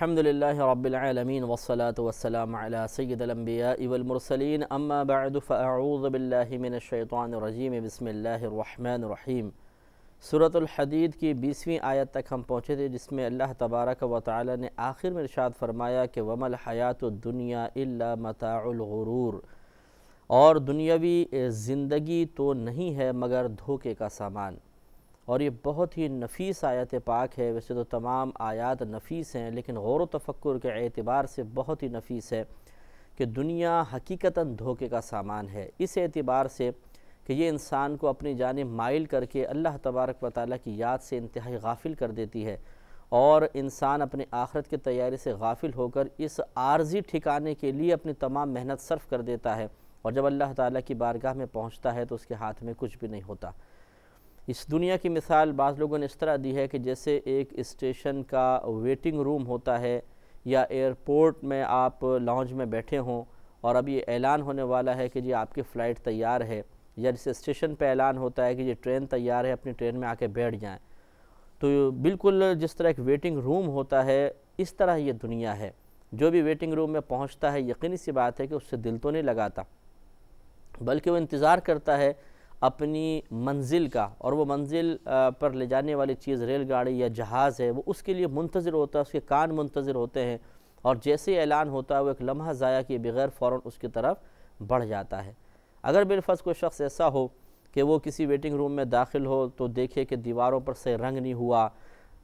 الحمد لله رب العالمين والصلاة والسلام على سيد الأنبياء والمرسلين أما بعد فأعوذ بالله من الشيطان الرجيم بسم الله الرحمن الرحيم سورة الحدید کی بیسویں آیت تک ہم پہنچے تھے، جس میں اللہ تبارک و تعالی نے آخر میں ارشاد فرمایا کہ وَمَا الْحَيَاةُ الدُّنْيَا إِلَّا مَتَاعُ الْغُرُورِ. اور دنیاوی زندگی تو نہیں ہے مگر دھوکے کا سامان. اور یہ بہت ہی نفیس آیت پاک ہے۔ ویسے تو تمام آیات نفیس ہیں، لیکن غور و تفکر کے اعتبار سے بہت ہی نفیس ہے کہ دنیا حقیقتاً دھوکے کا سامان ہے۔ اس اعتبار سے کہ یہ انسان کو اپنی جانب مائل کر کے اللہ تبارک و تعالیٰ کی یاد سے انتہائی غافل کر دیتی ہے اور انسان اپنے آخرت کی تیاری سے غافل ہو کر اس عارضی ٹھکانے کے لیے اپنی تمام محنت صرف کر دیتا ہے اور جب اللہ تعالیٰ کی بارگاہ میں پہنچتا ہے تو اس کے ہاتھ میں کچھ بھی نہیں ہوتا۔ اس دنیا کی مثال بعض لوگوں نے اس طرح دی ہے کہ جیسے ایک اسٹیشن کا ویٹنگ روم ہوتا ہے یا ایئرپورٹ میں آپ لانج میں بیٹھے ہوں اور اب یہ اعلان ہونے والا ہے کہ جی آپ کی فلائٹ تیار ہے یا جیسے اسٹیشن پہ اعلان ہوتا ہے کہ یہ ٹرین تیار ہے، اپنی ٹرین میں آ کے بیٹھ جائیں۔ تو بالکل جس طرح ایک ویٹنگ روم ہوتا ہے، اس طرح یہ دنیا ہے۔ جو بھی ویٹنگ روم میں پہنچتا ہے، یقینی سی بات ہے کہ اس سے دل تو نہیں لگاتا، بلکہ وہ انتظار کرتا ہے اپنی منزل کا اور وہ منزل پر لے جانے والی چیز، ریل گاڑی یا جہاز ہے، وہ اس کے لیے منتظر ہوتا ہے، اس کے کان منتظر ہوتے ہیں اور جیسے اعلان ہوتا ہے، وہ ایک لمحہ ضائع کیے بغیر فوراً اس کی طرف بڑھ جاتا ہے۔ اگر بالفظ کوئی شخص ایسا ہو کہ وہ کسی ویٹنگ روم میں داخل ہو تو دیکھے کہ دیواروں پر سے رنگ نہیں ہوا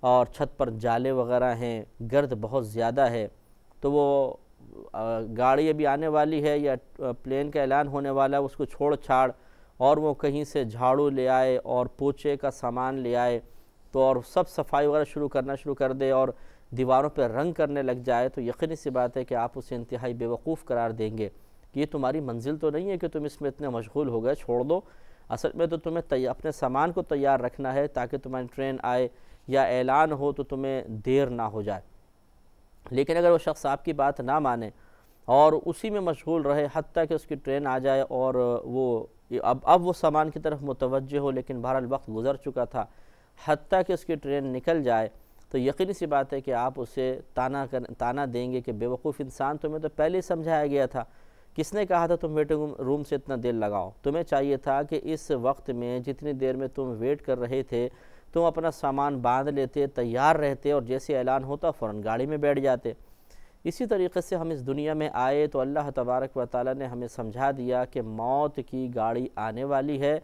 اور چھت پر جالے وغیرہ ہیں، گرد بہت زیادہ ہے، تو وہ گاڑی ابھی آنے والی ہے یا پلین کا اعلان ہونے والا ہے، اس کو چھوڑ چھاڑ اور وہ کہیں سے جھاڑو لے آئے اور پوچھے کا سامان لے آئے تو اور سب صفائی وغیرہ شروع کرنا شروع کر دے اور دیواروں پہ رنگ کرنے لگ جائے تو یقینی سی بات ہے کہ آپ اسے انتہائی بیوقوف قرار دیں گے۔ کہ یہ تمہاری منزل تو نہیں ہے کہ تم اس میں اتنے مشغول ہو گئے، چھوڑ دو۔ اصل میں تو تمہیں اپنے سامان کو تیار رکھنا ہے تاکہ تمہاری ٹرین آئے یا اعلان ہو تو تمہیں دیر نہ ہو جائے۔ لیکن اگر وہ شخص آپ کی بات نہ مانے اور اسی میں مشغول رہے حتیٰ کہ اس کی ٹرین آ جائے اور وہ اب اب وہ سامان کی طرف متوجہ ہو، لیکن بہرحال وقت گزر چکا تھا۔ حتیٰ کہ اس کی ٹرین نکل جائے، تو یقینی سی بات ہے کہ آپ اسے تانا کر تانا دیں گے کہ بیوقوف انسان، تمہیں تو پہلے ہی سمجھایا گیا تھا۔ کس نے کہا تھا تم ویٹنگ روم سے اتنا دیر لگاؤ؟ تمہیں چاہیے تھا کہ اس وقت میں جتنی دیر میں تم ویٹ کر رہے تھے، تم اپنا سامان باندھ لیتے، تیار رہتے اور جیسے اعلان ہوتا، فوراً گاڑی میں بیٹھ جاتے۔ اسی طریقے سے ہم اس دنیا میں آئے تو اللہ تبارک و تعالیٰ نے ہمیں سمجھا دیا کہ موت کی گاڑی آنے والی ہے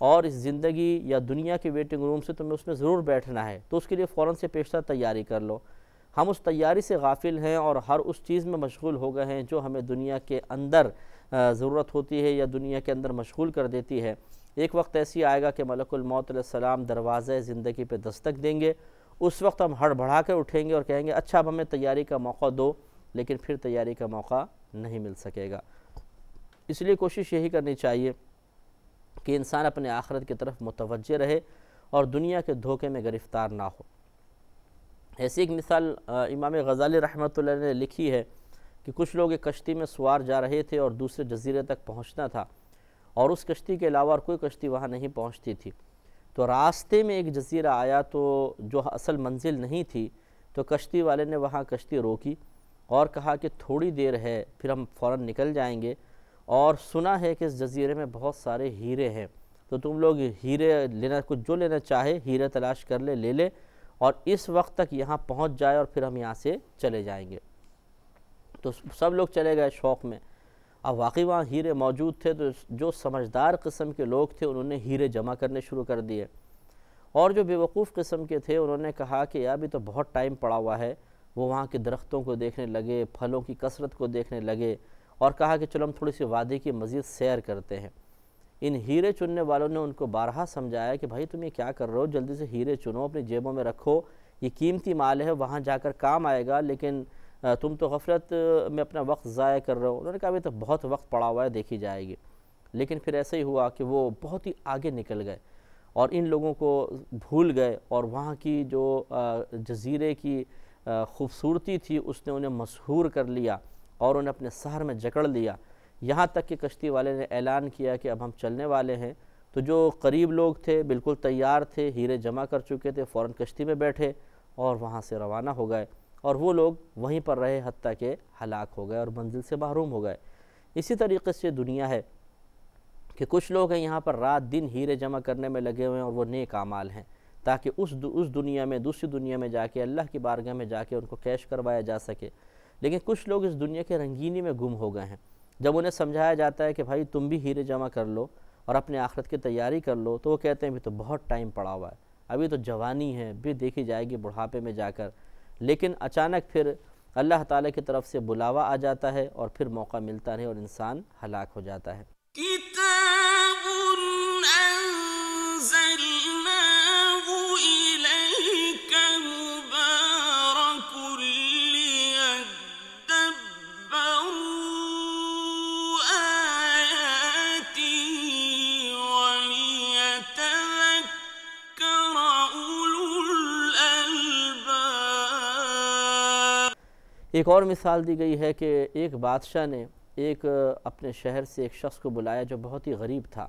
اور اس زندگی یا دنیا کی ویٹنگ روم سے تمہیں اس میں ضرور بیٹھنا ہے، تو اس کے لیے فوراً سے پیشتر تیاری کر لو۔ ہم اس تیاری سے غافل ہیں اور ہر اس چیز میں مشغول ہو گئے ہیں جو ہمیں دنیا کے اندر ضرورت ہوتی ہے یا دنیا کے اندر مشغول کر دیتی ہے۔ ایک وقت ایسی آئے گا کہ ملک الموت علیہ السلام دروازہ زندگی پہ دستک دیں گے اس وقت ہم ہڑ بڑھا کر اٹھیں گے اور کہیں گے اچھا اب ہمیں تیاری کا موقع دو، لیکن پھر تیاری کا موقع نہیں مل سکے گا۔ اس لیے کوشش یہی کرنی چاہیے کہ انسان اپنے آخرت کی طرف متوجہ رہے اور دنیا کے دھوکے میں گرفتار نہ ہو۔ ایسی ایک مثال امام غزالی رحمۃ اللہ نے لکھی ہے کہ کچھ لوگ ایک کشتی میں سوار جا رہے تھے اور دوسرے جزیرے تک پہنچنا تھا اور اس کشتی کے علاوہ اور کوئی کشتی وہاں نہیں پہنچتی تھی۔ تو راستے میں ایک جزیرہ آیا تو جو اصل منزل نہیں تھی، تو کشتی والے نے وہاں کشتی روکی اور کہا کہ تھوڑی دیر ہے، پھر ہم فوراً نکل جائیں گے۔ اور سنا ہے کہ اس جزیرے میں بہت سارے ہیرے ہیں۔ تو تم لوگ ہیرے لینا، کچھ جو لینا چاہے، ہیرے تلاش کر لے لے لے اور اس وقت تک یہاں پہنچ جائے اور پھر ہم یہاں سے چلے جائیں گے۔ تو سب لوگ چلے گئے شوق میں۔ اب واقعی وہاں ہیرے موجود تھے تو جو سمجھدار قسم کے لوگ تھے انہوں نے ہیرے جمع کرنے شروع کر دیے۔ اور جو بیوقوف قسم کے تھے انہوں نے کہا کہ یار بھی تو بہت ٹائم پڑا ہوا ہے۔ وہ وہاں کے درختوں کو دیکھنے لگے، پھلوں کی کثرت کو دیکھنے لگے اور کہا کہ چلو ہم تھوڑی سی وادی کی مزید سیر کرتے ہیں۔ ان ہیرے چننے والوں نے ان کو بارہا سمجھایا کہ بھائی تم یہ کیا کر رہے ہو؟ جلدی سے ہیرے چنو، اپنی جیبوں میں رکھو۔ یہ قیمتی مال ہے، وہاں جا کر کام آئے گا، لیکن تم تو غفلت میں اپنا وقت ضائع کر رہے ہو انہوں نے کہا، ابھی تو بہت وقت پڑا ہوا ہے، دیکھی جائے گی۔ لیکن پھر ایسا ہی ہوا کہ وہ بہت ہی آگے نکل گئے اور ان لوگوں کو بھول گئے اور وہاں کی جو جزیرے کی خوبصورتی تھی، اس نے انہیں مسحور کر لیا اور انہیں اپنے سہر میں جکڑ لیا۔ یہاں تک کہ کشتی والے نے اعلان کیا کہ اب ہم چلنے والے ہیں۔ تو جو قریب لوگ تھے، بالکل تیار تھے، ہیرے جمع کر چکے تھے، فوراً کشتی میں بیٹھے اور وہاں سے روانہ ہو گئے۔ اور وہ لوگ وہیں پر رہے حتیٰ کہ ہلاک ہو گئے اور منزل سے محروم ہو گئے۔ اسی طریقے سے دنیا ہے کہ کچھ لوگ ہیں یہاں پر رات دن ہیرے جمع کرنے میں لگے ہوئے ہیں اور وہ نیک اعمال ہیں تاکہ اس اس دنیا میں، دوسری دنیا میں جا کے، اللہ کی بارگاہ میں جا کے ان کو کیش کروایا جا سکے۔ لیکن کچھ لوگ اس دنیا کے رنگینی میں گم ہو گئے ہیں۔ جب انہیں سمجھایا جاتا ہے کہ بھائی تم بھی ہیرے جمع کر لو اور اپنے آخرت کی تیاری کر لو تو وہ کہتے ہیں بھی تو بہت ٹائم پڑا ہوا ہے۔ ابھی تو جوانی ہے، بھی دیکھی جائے گی بڑھاپے میں جا کر۔ لیکن اچانک پھر اللہ تعالیٰ کی طرف سے بلاوا آ جاتا ہے اور پھر موقع ملتا رہے اور انسان ہلاک ہو جاتا ہے۔ ایک اور مثال دی گئی ہے کہ ایک بادشاہ نے ایک، اپنے شہر سے ایک شخص کو بلایا جو بہت ہی غریب تھا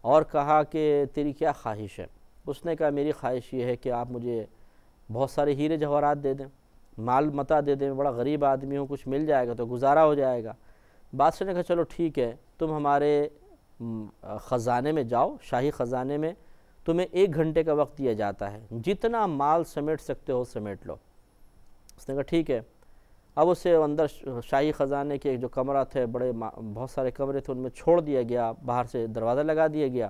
اور کہا کہ تیری کیا خواہش ہے؟ اس نے کہا، میری خواہش یہ ہے کہ آپ مجھے بہت سارے ہیرے جواہرات دے دیں، مال متا دے دیں، بڑا غریب آدمی ہوں، کچھ مل جائے گا تو گزارا ہو جائے گا۔ بادشاہ نے کہا، چلو ٹھیک ہے، تم ہمارے خزانے میں جاؤ، شاہی خزانے میں، تمہیں ایک گھنٹے کا وقت دیا جاتا ہے۔ جتنا مال سمیٹ سکتے ہو، سمیٹ لو۔ اس نے کہا، ٹھیک ہے۔ اب اسے اندر شاہی خزانے کے جو کمرہ تھے، بڑے بہت سارے کمرے تھے، ان میں چھوڑ دیا گیا، باہر سے دروازہ لگا دیا گیا۔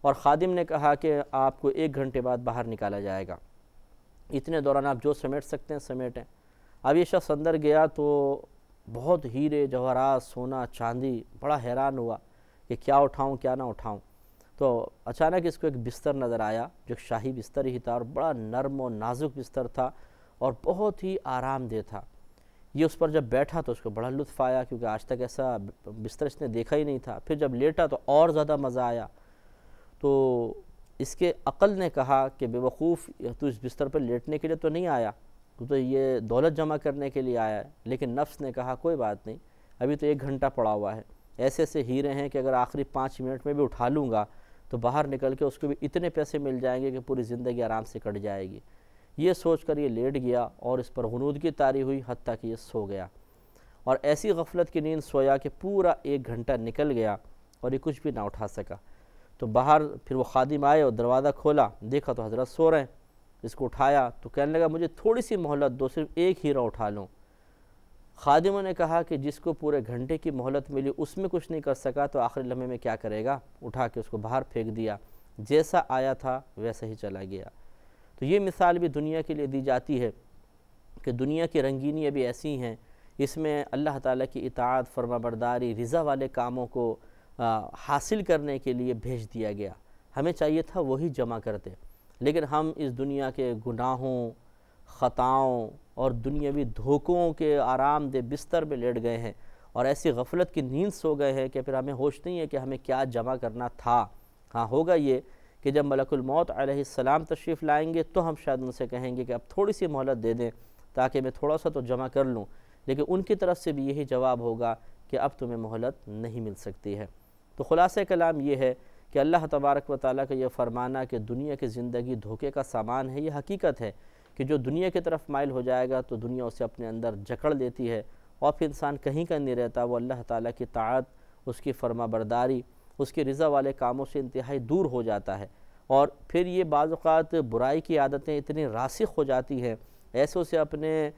اور خادم نے کہا کہ آپ کو ایک گھنٹے بعد باہر نکالا جائے گا۔ اتنے دوران آپ جو سمیٹ سکتے ہیں، سمیٹیں۔ اب یہ شخص اندر گیا تو بہت ہیرے، جوہرات، سونا، چاندی، بڑا حیران ہوا کہ کیا اٹھاؤں، کیا نہ اٹھاؤں۔ تو اچانک اس کو ایک بستر نظر آیا، جو شاہی بستر ہی تھا، اور بڑا نرم و نازک بستر تھا، اور بہت ہی آرام دہ تھا۔ یہ اس پر جب بیٹھا تو اس کو بڑا لطف آیا کیونکہ آج تک ایسا بستر اس نے دیکھا ہی نہیں تھا۔ پھر جب لیٹا تو اور زیادہ مزہ آیا۔ تو اس کے عقل نے کہا کہ بے وقوف تو اس بستر پر لیٹنے کے لیے تو نہیں آیا، تو تو یہ دولت جمع کرنے کے لیے آیا۔ ہے لیکن نفس نے کہا، کوئی بات نہیں، ابھی تو ایک گھنٹہ پڑا ہوا ہے۔ ایسے ایسے ہیرے ہیں کہ اگر آخری پانچ منٹ میں بھی اٹھا لوں گا تو باہر نکل کے اس کو بھی اتنے پیسے مل جائیں گے کہ پوری زندگی آرام سے کٹ جائے گی۔ یہ سوچ کر یہ لیٹ گیا اور اس پر غنودگی تاری ہوئی حتیٰ کہ یہ سو گیا۔ اور ایسی غفلت کی نیند سویا کہ پورا ایک گھنٹہ نکل گیا اور یہ کچھ بھی نہ اٹھا سکا۔ تو باہر پھر وہ خادم آئے اور دروازہ کھولا۔ دیکھا تو حضرت سو رہے ہیں۔ اس کو اٹھایا تو کہنے لگا، مجھے تھوڑی سی مہلت دو، صرف ایک ہیرا اٹھا لوں۔ خادموں نے کہا کہ جس کو پورے گھنٹے کی مہلت ملی اس میں کچھ نہیں کر سکا، تو آخری لمحے میں کیا کرے گا؟ اٹھا کے اس کو باہر پھینک دیا۔ جیسا آیا تھا، ویسا ہی چلا گیا۔ تو یہ مثال بھی دنیا کے لیے دی جاتی ہے کہ دنیا کی رنگینی ابھی ایسی ہیں، اس میں اللہ تعالیٰ کی اطاعت فرما برداری رضا والے کاموں کو حاصل کرنے کے لیے بھیج دیا گیا۔ ہمیں چاہیے تھا وہی جمع کرتے۔ لیکن ہم اس دنیا کے گناہوں، خطاؤں اور دنیاوی دھوکوں کے آرام دہ بستر میں لیٹ گئے ہیں اور ایسی غفلت کی نیند سو گئے ہیں کہ پھر ہمیں ہوش نہیں ہے کہ ہمیں کیا جمع کرنا تھا۔ ہاں ہوگا یہ کہ جب ملک الموت علیہ السلام تشریف لائیں گے تو ہم شاید ان سے کہیں گے کہ اب تھوڑی سی مہلت دے دیں تاکہ میں تھوڑا سا تو جمع کر لوں۔ لیکن ان کی طرف سے بھی یہی جواب ہوگا کہ اب تمہیں مہلت نہیں مل سکتی ہے۔ تو خلاصہ کلام یہ ہے کہ اللہ تبارک و تعالیٰ کا یہ فرمانا کہ دنیا کی زندگی دھوکے کا سامان ہے، یہ حقیقت ہے کہ جو دنیا کی طرف مائل ہو جائے گا تو دنیا اسے اپنے اندر جکڑ دیتی ہے اور پھر انسان کہیں کا نہیں رہتا، وہ اللہ تعالیٰ کی طاعت، اس کی فرما برداری اس کی رضا والے کاموں سے انتہائی دور ہو جاتا ہے اور پھر یہ بعض اوقات برائی کی عادتیں اتنی راسخ ہو جاتی ہیں، ایسے اسے اپنے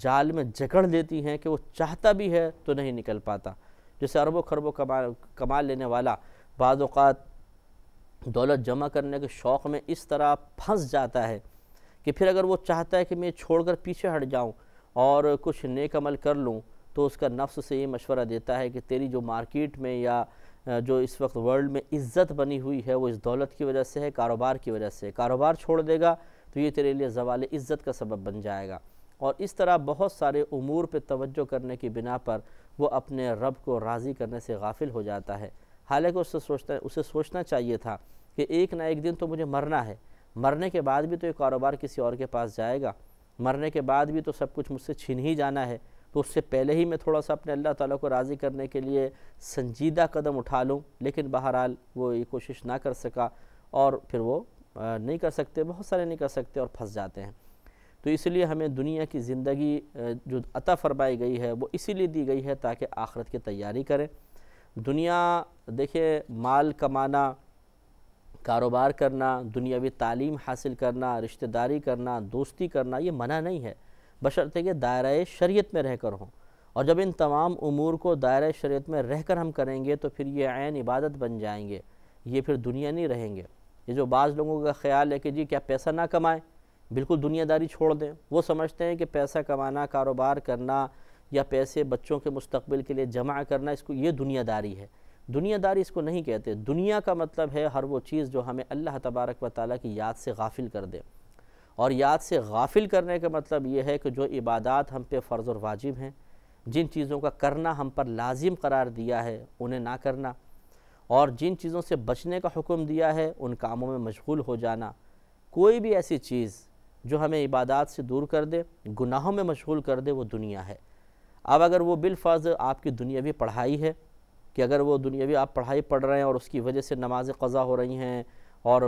جال میں جکڑ دیتی ہیں کہ وہ چاہتا بھی ہے تو نہیں نکل پاتا۔ جیسے ارب و خرب کمال لینے والا بعض اوقات دولت جمع کرنے کے شوق میں اس طرح پھنس جاتا ہے کہ پھر اگر وہ چاہتا ہے کہ میں چھوڑ کر پیچھے ہٹ جاؤں اور کچھ نیک عمل کر لوں تو اس کا نفس سے یہ مشورہ دیتا ہے کہ تیری جو مارکیٹ میں یا جو اس وقت ورلڈ میں عزت بنی ہوئی ہے، وہ اس دولت کی وجہ سے ہے، کاروبار کی وجہ سے کاروبار چھوڑ دے گا تو یہ تیرے لیے زوال عزت کا سبب بن جائے گا۔ اور اس طرح بہت سارے امور پہ توجہ کرنے کی بنا پر وہ اپنے رب کو راضی کرنے سے غافل ہو جاتا ہے۔ حالانکہ اس سے سوچتا ہے اسے سوچنا چاہیے تھا کہ ایک نہ ایک دن تو مجھے مرنا ہے۔ مرنے کے بعد بھی تو یہ کاروبار کسی اور کے پاس جائے گا۔ مرنے کے بعد بھی تو سب کچھ مجھ سے چھن ہی جانا ہے۔ تو اس سے پہلے ہی میں تھوڑا سا اپنے اللہ تعالیٰ کو راضی کرنے کے لیے سنجیدہ قدم اٹھا لوں، لیکن بہرحال وہ یہ کوشش نہ کر سکا اور پھر وہ نہیں کر سکتے، بہت سارے نہیں کر سکتے اور پھنس جاتے ہیں۔ تو اس لیے ہمیں دنیا کی زندگی جو عطا فرمائی گئی ہے، وہ اسی لیے دی گئی ہے تاکہ آخرت کی تیاری کریں۔ دنیا دیکھیں مال کمانا، کاروبار کرنا، دنیاوی تعلیم حاصل کرنا، رشتہ داری کرنا، دوستی کرنا، یہ منع نہیں ہے۔ بشرطے کہ دائرہ شریعت میں رہ کر ہوں۔ اور جب ان تمام امور کو دائرہ شریعت میں رہ کر ہم کریں گے تو پھر یہ عین عبادت بن جائیں گے۔ یہ پھر دنیا نہیں رہیں گے۔ یہ جو بعض لوگوں کا خیال ہے کہ جی کیا پیسہ نہ کمائیں، بالکل دنیا داری چھوڑ دیں۔ وہ سمجھتے ہیں کہ پیسہ کمانا، کاروبار کرنا یا پیسے بچوں کے مستقبل کے لیے جمع کرنا، اس کو یہ دنیا داری ہے۔ دنیا داری اس کو نہیں کہتے۔ دنیا کا مطلب ہے ہر وہ چیز جو ہمیں اللہ تبارک و تعالیٰ کی یاد سے غافل کر دے۔ اور یاد سے غافل کرنے کا مطلب یہ ہے کہ جو عبادات ہم پہ فرض اور واجب ہیں، جن چیزوں کا کرنا ہم پر لازم قرار دیا ہے، انہیں نہ کرنا۔ اور جن چیزوں سے بچنے کا حکم دیا ہے، ان کاموں میں مشغول ہو جانا۔ کوئی بھی ایسی چیز جو ہمیں عبادات سے دور کر دے، گناہوں میں مشغول کر دے، وہ دنیا ہے۔ اب اگر وہ بالفرض آپ کی دنیاوی پڑھائی ہے، کہ اگر وہ دنیاوی آپ پڑھائی پڑھ رہے ہیں اور اس کی وجہ سے نماز قضا ہو رہی ہیں اور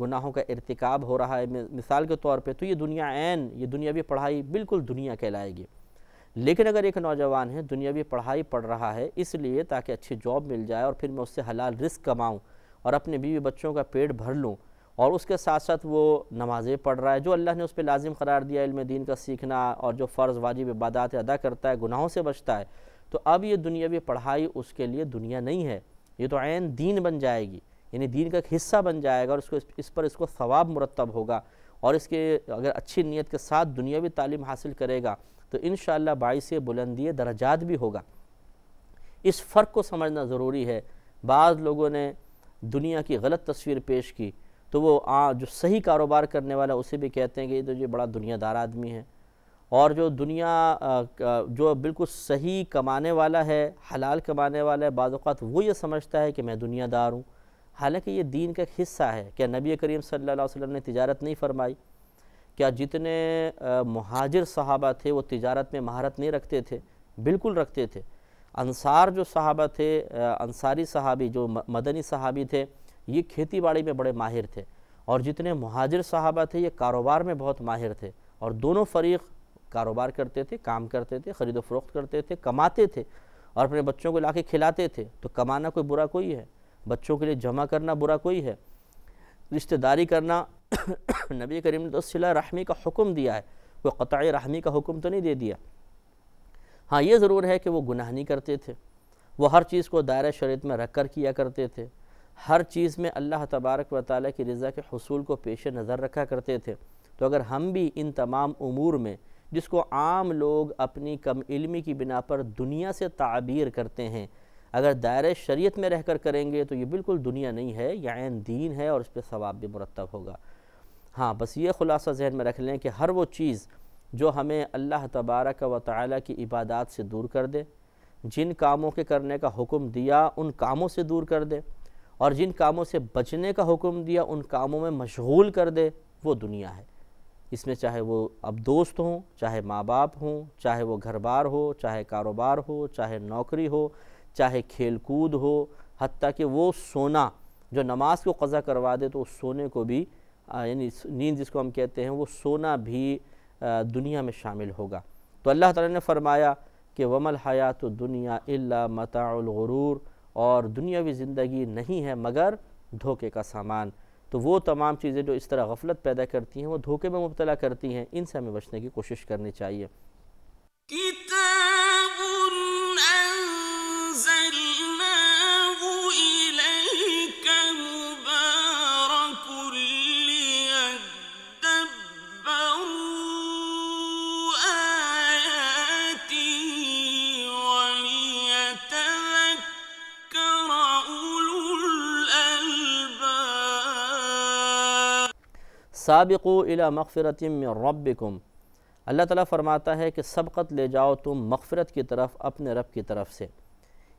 گناہوں کا ارتکاب ہو رہا ہے۔ مثال کے طور پہ تو یہ دنیا عین، یہ دنیاوی پڑھائی بالکل دنیا کہلائے گی۔ لیکن اگر ایک نوجوان ہے، دنیاوی پڑھائی پڑھ رہا ہے، اس لیے تاکہ اچھی جاب مل جائے اور پھر میں اس سے حلال رزق کماؤں اور اپنے بیوی بچوں کا پیٹ بھر لوں اور اس کے ساتھ ساتھ وہ نمازیں پڑھ رہا ہے۔ جو اللہ نے اس پہ لازم قرار دیا، علم دین کا سیکھنا اور جو فرض، واجب عبادات ادا کرتا ہے، گناہوں سے بچتا ہے، تو اب یہ دنیاوی پڑھائی اس کے لیے دنیا نہیں ہے، یہ تو عین دین بن جائے گی۔ یعنی دین کا ایک حصہ بن جائے گا اور اس کو اس پر اس کو ثواب مرتب ہوگا اور اس کے اگر اچھی نیت کے ساتھ دنیاوی تعلیم حاصل کرے گا تو انشاءاللہ باعث بلندی درجات بھی ہوگا۔ اس فرق کو سمجھنا ضروری ہے۔ بعض لوگوں نے دنیا کی غلط تصویر پیش کی تو وہ جو صحیح کاروبار کرنے والا اسے بھی کہتے ہیں کہ یہ تو یہ بڑا دنیا دار آدمی ہے۔ اور جو دنیا جو بالکل صحیح کمانے والا ہے، حلال کمانے والا ہے، بعض اوقات وہ یہ سمجھتا ہے کہ میں دنیا دار ہوں۔ حالانکہ یہ دین کا ایک حصہ ہے کیا نبی کریم صلی اللہ علیہ وسلم نے تجارت نہیں فرمائی؟ کیا جتنے مہاجر صحابہ تھے وہ تجارت میں مہارت نہیں رکھتے تھے؟ بالکل رکھتے تھے۔ انصار جو صحابہ تھے انصاری صحابی جو مدنی صحابی تھے، یہ کھیتی باڑی میں بڑے ماہر تھے۔ اور جتنے مہاجر صحابہ تھے، یہ کاروبار میں بہت ماہر تھے۔ اور دونوں فریق کاروبار کرتے تھے، کام کرتے تھے، خرید و فروخت کرتے تھے، کماتے تھے۔ اور اپنے بچوں کو لا کے کھلاتے تھے۔ تو کمانا کوئی برا کوئی ہے؟ بچوں کے لیے جمع کرنا برا کوئی ہے۔ رشتہ داری کرنا نبی کریم نے تو صلہ رحمی کا حکم دیا ہے۔ کوئی قطع رحمی کا حکم تو نہیں دے دیا۔ ہاں یہ ضرور ہے کہ وہ گناہ نہیں کرتے تھے۔ وہ ہر چیز کو دائرہ شریعت میں رکھ کر کیا کرتے تھے۔ ہر چیز میں اللہ تبارک و تعالیٰ کی رضا کے حصول کو پیش نظر رکھا کرتے تھے۔ تو اگر ہم بھی ان تمام امور میں، جس کو عام لوگ اپنی کم علمی کی بنا پر دنیا سے تعبیر کرتے ہیں اگر دائرہ شریعت میں رہ کر کریں گے تو یہ بالکل دنیا نہیں ہے یا عین دین ہے اور اس پہ ثواب بھی مرتب ہوگا۔ ہاں بس یہ خلاصہ ذہن میں رکھ لیں کہ ہر وہ چیز جو ہمیں اللہ تبارک و تعالیٰ کی عبادات سے دور کر دے، جن کاموں کے کرنے کا حکم دیا ان کاموں سے دور کر دے، اور جن کاموں سے بچنے کا حکم دیا ان کاموں میں مشغول کر دے، وہ دنیا ہے۔ اس میں چاہے وہ اب دوست ہوں، چاہے ماں باپ ہوں، چاہے وہ گھر بار ہو، چاہے کاروبار ہو، چاہے نوکری ہو چاہے کھیل کود ہو، حتیٰ کہ وہ سونا، جو نماز کو قضا کروا دے تو اس سونے کو بھی یعنی نیند جس کو ہم کہتے ہیں، وہ سونا بھی دنیا میں شامل ہوگا۔ تو اللہ تعالیٰ نے فرمایا کہ ومل حیات دنیا اللہ متاع الغرور، اور دنیاوی زندگی نہیں ہے مگر دھوکے کا سامان۔ تو وہ تمام چیزیں جو اس طرح غفلت پیدا کرتی ہیں، وہ دھوکے میں مبتلا کرتی ہیں، ان سے ہمیں بچنے کی کوشش کرنی چاہیے۔ سابقو الى مغفرت من ربکم۔ اللہ تعالیٰ فرماتا ہے کہ سبقت لے جاؤ تم مغفرت کی طرف، اپنے رب کی طرف سے۔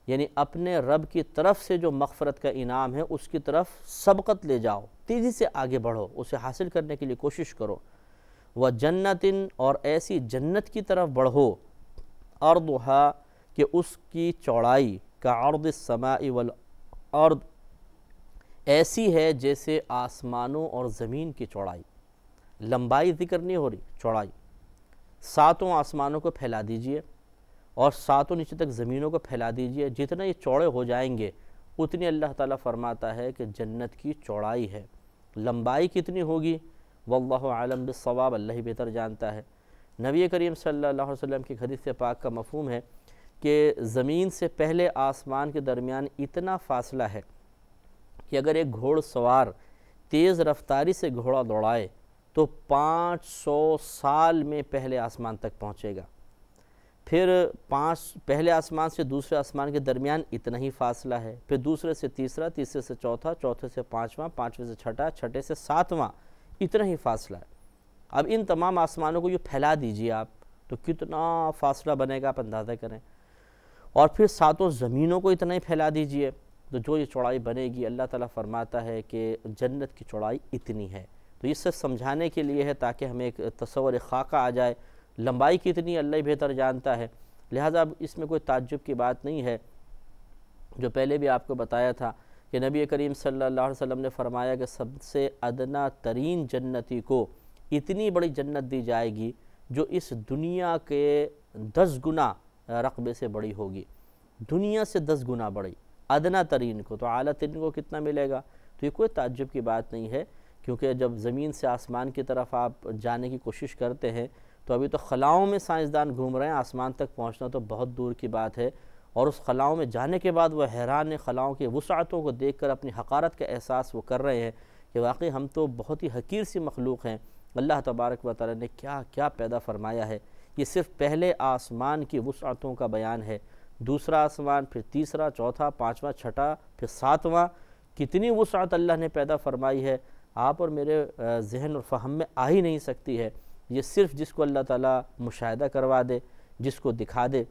یعنی اپنے رب کی طرف سے جو مغفرت کا انعام ہے، اس کی طرف سبقت لے جاؤ۔ تیزی سے آگے بڑھو، اسے حاصل کرنے کے لیے کوشش کرو۔ وہ جنتن اور ایسی جنت کی طرف بڑھو اردحا کہ اس کی چوڑائی، کا عرض السماء والارض ایسی ہے جیسے آسمانوں اور زمین کی چوڑائی۔ لمبائی ذکر نہیں ہو رہی، چوڑائی۔ ساتوں آسمانوں کو پھیلا دیجیے اور ساتوں نیچے تک زمینوں کو پھیلا دیجیے۔ جتنا یہ چوڑے ہو جائیں گے، اتنی اللہ تعالیٰ فرماتا ہے کہ جنت کی چوڑائی ہے۔ لمبائی کتنی ہوگی؟ واللہ عالم بالصواب، اللہ ہی بہتر جانتا ہے۔ نبی کریم صلی اللہ علیہ وسلم کی حدیث پاک کا مفہوم ہے کہ زمین سے پہلے آسمان کے درمیان اتنا فاصلہ ہے کہ اگر ایک گھوڑ سوار تیز رفتاری سے گھوڑا دوڑائے تو پانچ سو سال میں پہلے آسمان تک پہنچے گا۔ پھر پانچ، پہلے آسمان سے دوسرے آسمان کے درمیان اتنا ہی فاصلہ ہے۔ پھر دوسرے سے تیسرا، تیسرے سے چوتھا، چوتھے سے پانچواں، پانچویں سے چھٹا، چھٹے سے ساتواں، اتنا ہی فاصلہ ہے۔ اب ان تمام آسمانوں کو یہ پھیلا دیجیے آپ تو کتنا فاصلہ بنے گا آپ اندازہ کریں۔ اور پھر ساتوں زمینوں کو اتنا ہی پھیلا دیجیے۔ تو جو یہ چوڑائی بنے گی، اللہ تعالیٰ فرماتا ہے کہ جنت کی چوڑائی اتنی ہے۔ تو یہ صرف سمجھانے کے لیے ہے تاکہ ہمیں ایک تصور خاکہ آ جائے، لمبائی کتنی اللہ بہتر جانتا ہے۔ لہٰذا اب اس میں کوئی تعجب کی بات نہیں ہے۔ جو پہلے بھی آپ کو بتایا تھا کہ نبی کریم صلی اللہ علیہ وسلم نے فرمایا کہ سب سے ادنا ترین جنتی کو اتنی بڑی جنت دی جائے گی جو اس دنیا کے دس گنا رقبے سے بڑی ہوگی۔ دنیا سے دس گنا بڑی۔ ادنا ترین کو، تو اعلیٰ ترین کو کتنا ملے گا؟ تو یہ کوئی تعجب کی بات نہیں ہے، کیونکہ جب زمین سے آسمان کی طرف آپ جانے کی کوشش کرتے ہیں، تو ابھی تو خلاؤں میں سائنسدان گھوم رہے ہیں، آسمان تک پہنچنا تو بہت دور کی بات ہے۔ اور اس خلاؤں میں جانے کے بعد وہ حیران خلاؤں کی وسعتوں کو دیکھ کر اپنی حقارت کا احساس وہ کر رہے ہیں کہ واقعی ہم تو بہت ہی حقیر سی مخلوق ہیں۔ اللہ تبارک و تعالی نے کیا کیا پیدا فرمایا ہے۔ یہ صرف پہلے آسمان کی وسعتوں کا بیان ہے۔ دوسرا آسمان، پھر تیسرا، چوتھا، پانچواں، چھٹا، پھر ساتواں۔ کتنی وسعت اللہ نے پیدا فرمائی ہے، آپ اور میرے ذہن اور فہم میں آ ہی نہیں سکتی ہے۔ یہ صرف جس کو اللہ تعالیٰ مشاہدہ کروا دے، جس کو دکھا دے۔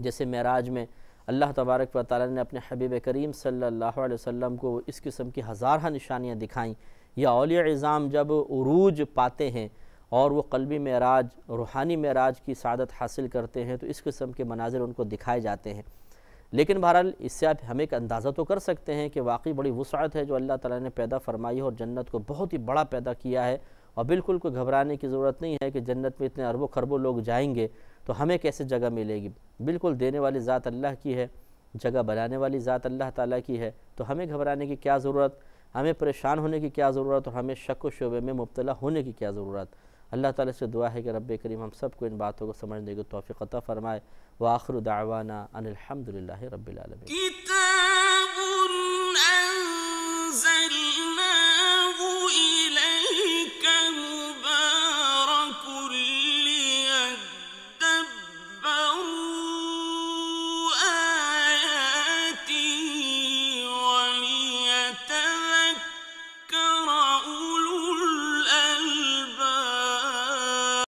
جیسے معراج میں اللہ تبارک و تعالیٰ نے اپنے حبیب کریم صلی اللہ علیہ وسلم کو اس قسم کی ہزارہ نشانیاں دکھائیں۔ یا اولیاء عظام جب عروج پاتے ہیں اور وہ قلبی معراج، روحانی معراج کی سعادت حاصل کرتے ہیں تو اس قسم کے مناظر ان کو دکھائے جاتے ہیں۔ لیکن بہرحال اس سے آپ ہم ایک اندازہ تو کر سکتے ہیں کہ واقعی بڑی وسعت ہے جو اللہ تعالیٰ نے پیدا فرمائی ہے اور جنت کو بہت ہی بڑا پیدا کیا ہے۔ اور بالکل کوئی گھبرانے کی ضرورت نہیں ہے کہ جنت میں اتنے اربوں خربوں لوگ جائیں گے تو ہمیں کیسے جگہ ملے گی؟ بالکل دینے والی ذات اللہ کی ہے، جگہ بنانے والی ذات اللہ تعالیٰ کی ہے۔ تو ہمیں گھبرانے کی کیا ضرورت؟ ہمیں پریشان ہونے کی کیا ضرورت؟ اور ہمیں شک و شعبے میں مبتلا ہونے کی کیا ضرورت؟ اللہ تعالیٰ سے دعا ہے کہ رب کریم ہم سب کو ان باتوں کو سمجھنے کی توفیق عطا فرمائے۔ وآخر دعوانا ان الحمدللہ رب العالمین۔